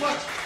much.